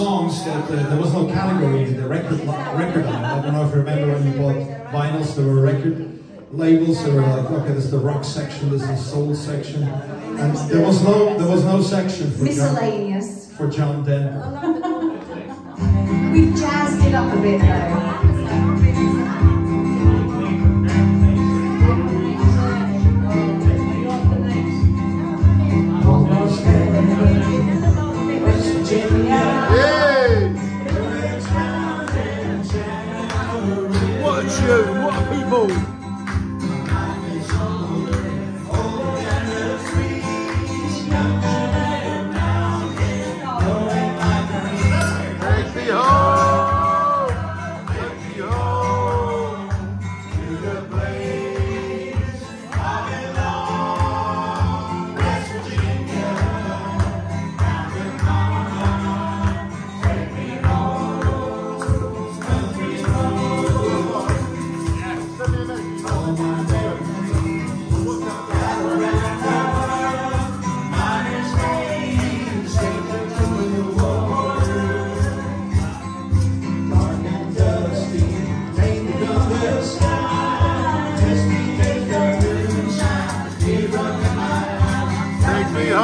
songs that uh, there was no category in the record record aisle. I don't know if you remember when you bought vinyls, there were record labels. There were like, okay, there's the rock section, there's the soul section, and there was no there was no section for John, Miscellaneous. for John Denver. We've jazzed it up a bit though. What what a people!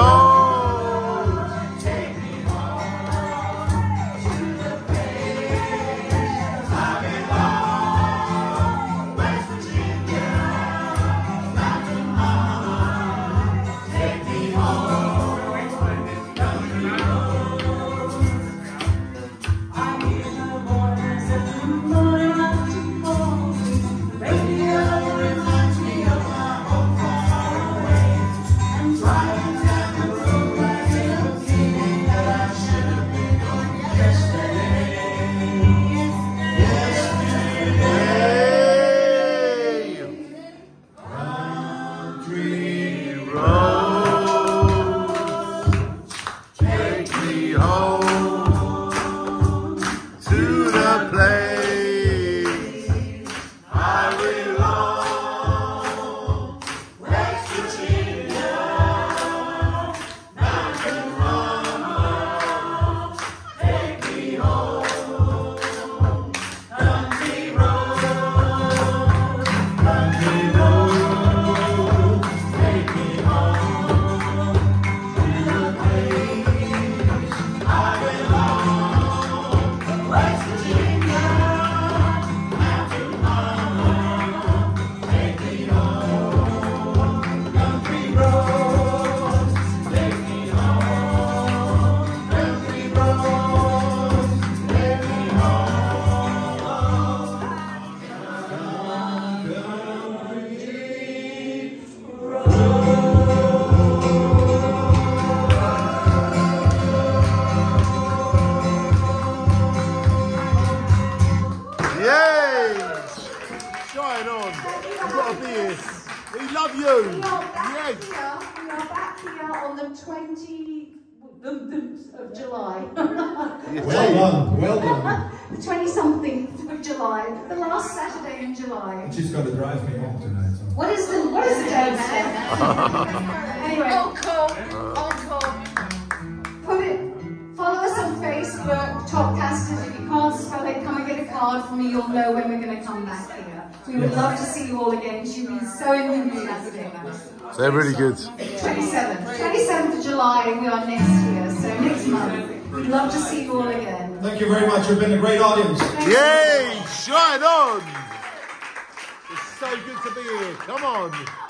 Take home Yes! Shine on. You've got to be here. We love you. We are back Yes. here. We are back here on the 20 the, the, of July. Well done, well done. the 20 something of July. The last Saturday in July. She's got to drive me home tonight. So. What is the what is the date, anyway, Encore, encore. put it. Follow us on Facebook, Topcasters. If you can't spell it, come and get a card from me. You'll know when we're going to come back here. We would love to see you all again because you've been so enthusiastic. They're really good. 27th, 27th of July. We are next year, so next month. We'd love to see you all again. Thank you very much. You've been a great audience. Yay! Shine on! It's so good to be here. Come on.